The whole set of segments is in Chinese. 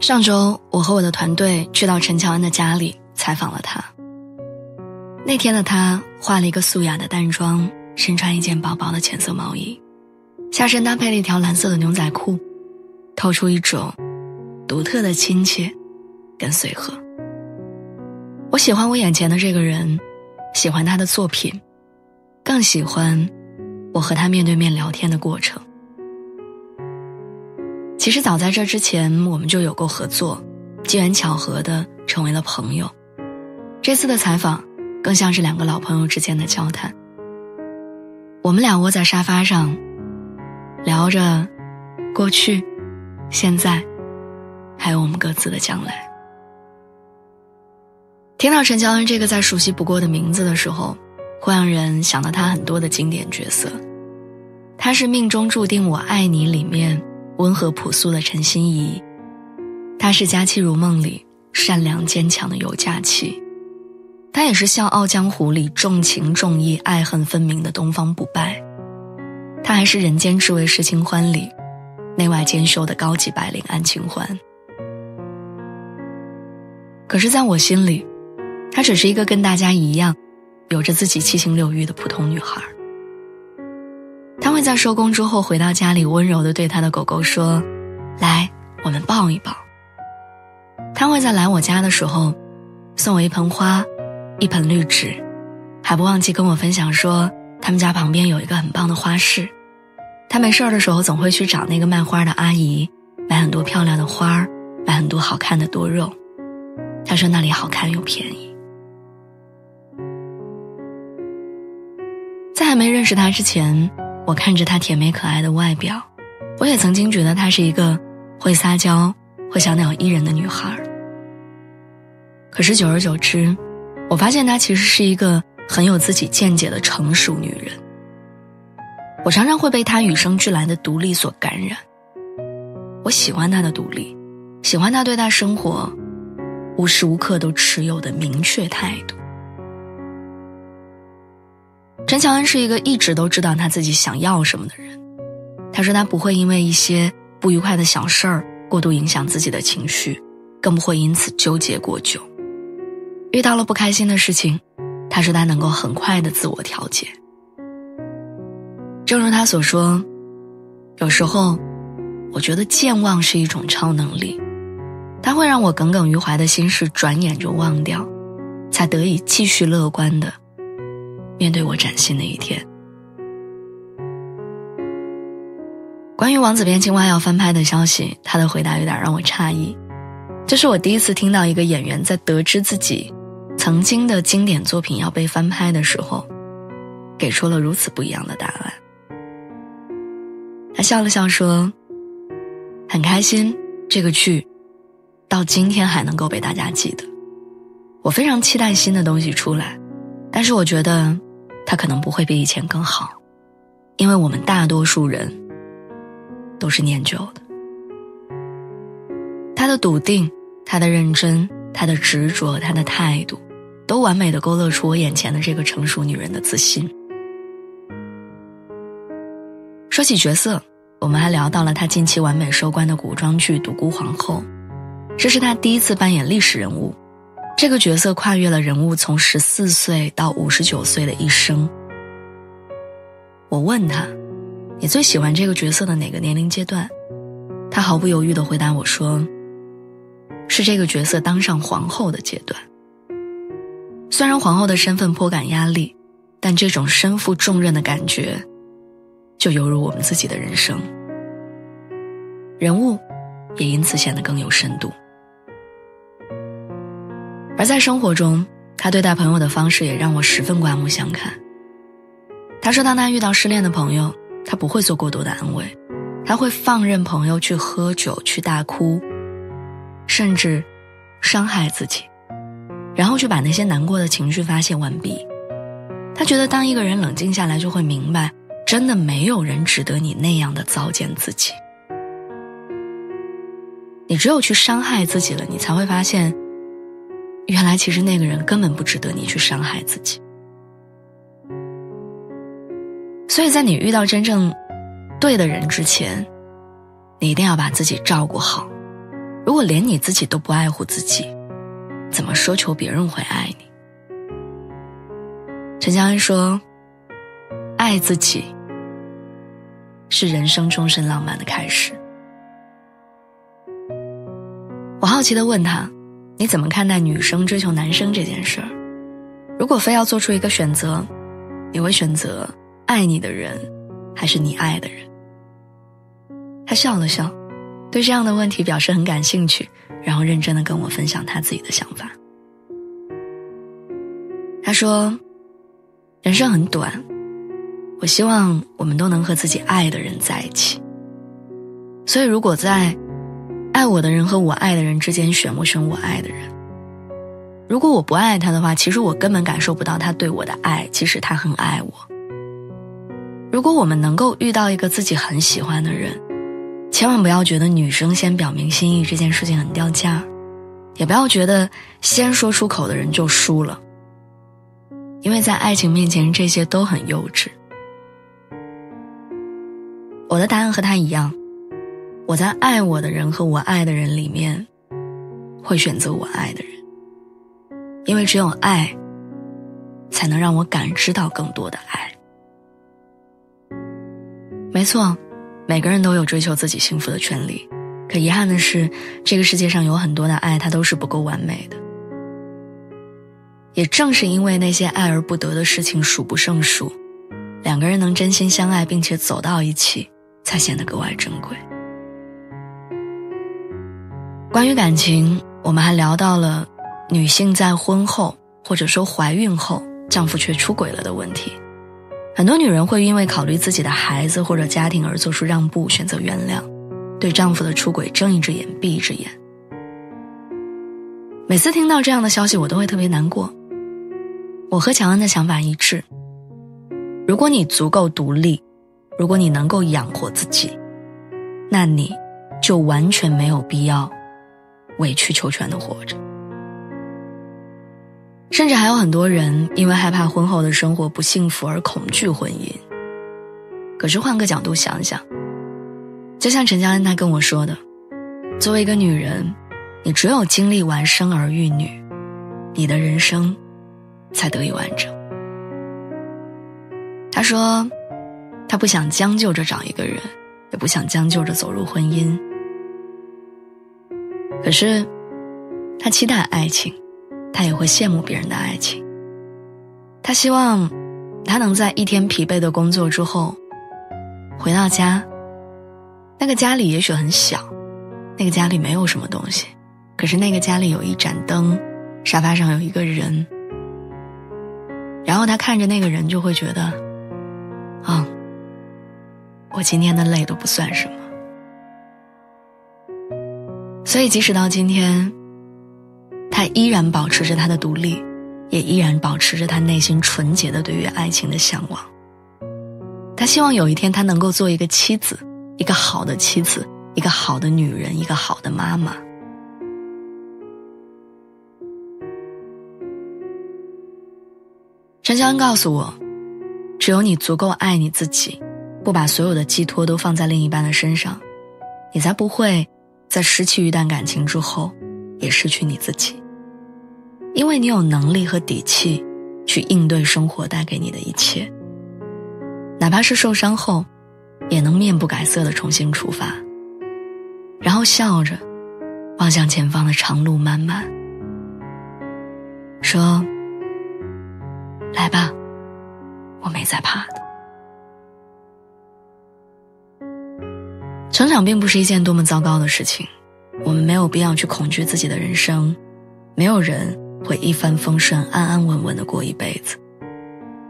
上周，我和我的团队去到陈乔恩的家里采访了她。那天的她化了一个素雅的淡妆，身穿一件薄薄的浅色毛衣，下身搭配了一条蓝色的牛仔裤，透出一种独特的亲切跟随和。我喜欢我眼前的这个人，喜欢他的作品，更喜欢我和他面对面聊天的过程。其实早在这之前，我们就有过合作，机缘巧合的成为了朋友。这次的采访，更像是两个老朋友之间的交谈。我们俩窝在沙发上，聊着过去、现在，还有我们各自的将来。听到陈乔恩这个再熟悉不过的名字的时候，会让人想到他很多的经典角色。他是命中注定我爱你里面。温和朴素的陈心怡，她是《佳期如梦》里善良坚强的尤佳期，她也是《笑傲江湖》里重情重义、爱恨分明的东方不败，她还是《人间至味是清欢》里内外兼修的高级白领安清欢。可是，在我心里，她只是一个跟大家一样，有着自己七情六欲的普通女孩。在收工之后回到家里，温柔的对他的狗狗说：“来，我们抱一抱。”他会在来我家的时候，送我一盆花，一盆绿植，还不忘记跟我分享说他们家旁边有一个很棒的花市。他没事儿的时候总会去找那个卖花的阿姨，买很多漂亮的花儿，买很多好看的多肉。他说那里好看又便宜。在还没认识他之前。我看着她甜美可爱的外表，我也曾经觉得她是一个会撒娇、会小鸟依人的女孩。可是久而久之，我发现她其实是一个很有自己见解的成熟女人。我常常会被她与生俱来的独立所感染。我喜欢她的独立，喜欢她对待生活无时无刻都持有的明确态度。陈乔恩是一个一直都知道他自己想要什么的人。他说他不会因为一些不愉快的小事儿过度影响自己的情绪，更不会因此纠结过久。遇到了不开心的事情，他说他能够很快的自我调节。正如他所说，有时候我觉得健忘是一种超能力，它会让我耿耿于怀的心事转眼就忘掉，才得以继续乐观的。面对我崭新的一天。关于王子变青蛙要翻拍的消息，他的回答有点让我诧异。这是我第一次听到一个演员在得知自己曾经的经典作品要被翻拍的时候，给出了如此不一样的答案。他笑了笑说：“很开心，这个剧到今天还能够被大家记得。我非常期待新的东西出来，但是我觉得。”他可能不会比以前更好，因为我们大多数人都是念旧的。他的笃定，他的认真，他的执着，他的态度，都完美的勾勒出我眼前的这个成熟女人的自信。说起角色，我们还聊到了他近期完美收官的古装剧《独孤皇后》，这是他第一次扮演历史人物。这个角色跨越了人物从十四岁到五十九岁的一生。我问他：“你最喜欢这个角色的哪个年龄阶段？”他毫不犹豫地回答我说：“是这个角色当上皇后的阶段。虽然皇后的身份颇感压力，但这种身负重任的感觉，就犹如我们自己的人生。人物，也因此显得更有深度。”而在生活中，他对待朋友的方式也让我十分刮目相看。他说，当他遇到失恋的朋友，他不会做过多的安慰，他会放任朋友去喝酒、去大哭，甚至伤害自己，然后去把那些难过的情绪发泄完毕。他觉得，当一个人冷静下来，就会明白，真的没有人值得你那样的糟践自己。你只有去伤害自己了，你才会发现。原来，其实那个人根本不值得你去伤害自己。所以在你遇到真正对的人之前，你一定要把自己照顾好。如果连你自己都不爱护自己，怎么奢求别人会爱你？陈乔恩说：“爱自己是人生终身浪漫的开始。”我好奇的问他：“你怎么看待女生追求男生这件事儿？如果非要做出一个选择，你会选择爱你的人，还是你爱的人？”他笑了笑，对这样的问题表示很感兴趣，然后认真的跟我分享他自己的想法。他说：“人生很短，我希望我们都能和自己爱的人在一起。所以，如果在爱我的人和我爱的人之间选，我选我爱的人。如果我不爱他的话，其实我根本感受不到他对我的爱，即使他很爱我。如果我们能够遇到一个自己很喜欢的人。”千万不要觉得女生先表明心意这件事情很掉价，也不要觉得先说出口的人就输了。因为在爱情面前，这些都很幼稚。我的答案和他一样，我在爱我的人和我爱的人里面，会选择我爱的人，因为只有爱，才能让我感知到更多的爱。没错。每个人都有追求自己幸福的权利，可遗憾的是，这个世界上有很多的爱，它都是不够完美的。也正是因为那些爱而不得的事情数不胜数，两个人能真心相爱并且走到一起，才显得格外珍贵。关于感情，我们还聊到了女性在婚后或者说怀孕后，丈夫却出轨了的问题。很多女人会因为考虑自己的孩子或者家庭而做出让步，选择原谅，对丈夫的出轨睁一只眼闭一只眼。每次听到这样的消息，我都会特别难过。我和乔恩的想法一致：如果你足够独立，如果你能够养活自己，那你就完全没有必要委曲求全的活着。甚至还有很多人因为害怕婚后的生活不幸福而恐惧婚姻。可是换个角度想想，就像陈佳恩她跟我说的，作为一个女人，你只有经历完生儿育女，你的人生才得以完整。她说，她不想将就着找一个人，也不想将就着走入婚姻。可是，他期待爱情。他也会羡慕别人的爱情。他希望，他能在一天疲惫的工作之后，回到家。那个家里也许很小，那个家里没有什么东西，可是那个家里有一盏灯，沙发上有一个人。然后他看着那个人，就会觉得，啊，我今天的累都不算什么。所以，即使到今天。他依然保持着他的独立，也依然保持着他内心纯洁的对于爱情的向往。他希望有一天他能够做一个妻子，一个好的妻子，一个好的女人，一个好的妈妈。陈乔恩告诉我，只有你足够爱你自己，不把所有的寄托都放在另一半的身上，你才不会在失去一段感情之后，也失去你自己。因为你有能力和底气，去应对生活带给你的一切。哪怕是受伤后，也能面不改色的重新出发，然后笑着望向前方的长路漫漫，说：“来吧，我没在怕的。”成长并不是一件多么糟糕的事情，我们没有必要去恐惧自己的人生，没有人。会一帆风顺、安安稳稳的过一辈子。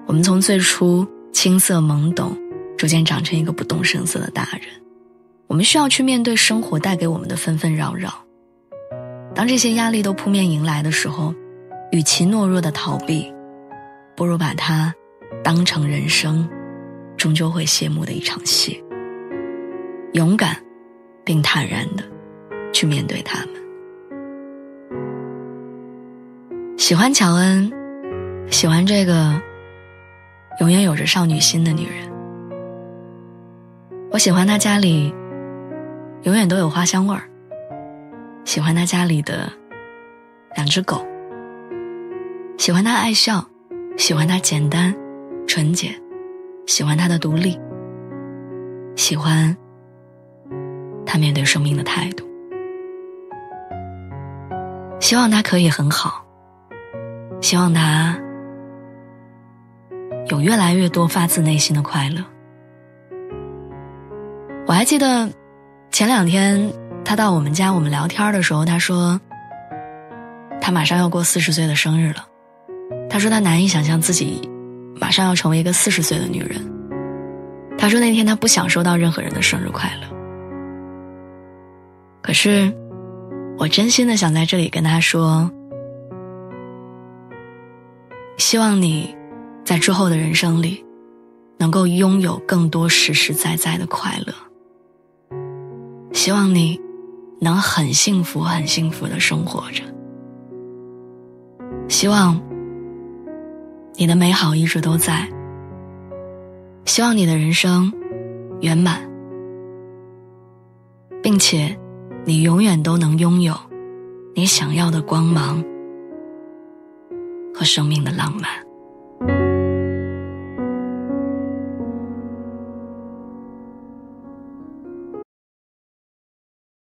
我们从最初青涩懵懂，逐渐长成一个不动声色的大人。我们需要去面对生活带给我们的纷纷扰扰。当这些压力都扑面迎来的时候，与其懦弱的逃避，不如把它当成人生终究会谢幕的一场戏。勇敢，并坦然的去面对他们。喜欢乔恩，喜欢这个永远有着少女心的女人。我喜欢她家里永远都有花香味儿，喜欢他家里的两只狗，喜欢他爱笑，喜欢他简单、纯洁，喜欢他的独立，喜欢面对生命的态度。希望他可以很好，希望他有越来越多发自内心的快乐。我还记得前两天他到我们家，我们聊天的时候，他说他马上要过四十岁的生日了。他说他难以想象自己马上要成为一个四十岁的女人。他说那天他不想收到任何人的生日快乐，可是。我真心的想在这里跟他说，希望你在之后的人生里，能够拥有更多实实在在的快乐。希望你能很幸福、很幸福的生活着。希望你的美好一直都在。希望你的人生圆满，并且。你永远都能拥有你想要的光芒和生命的浪漫。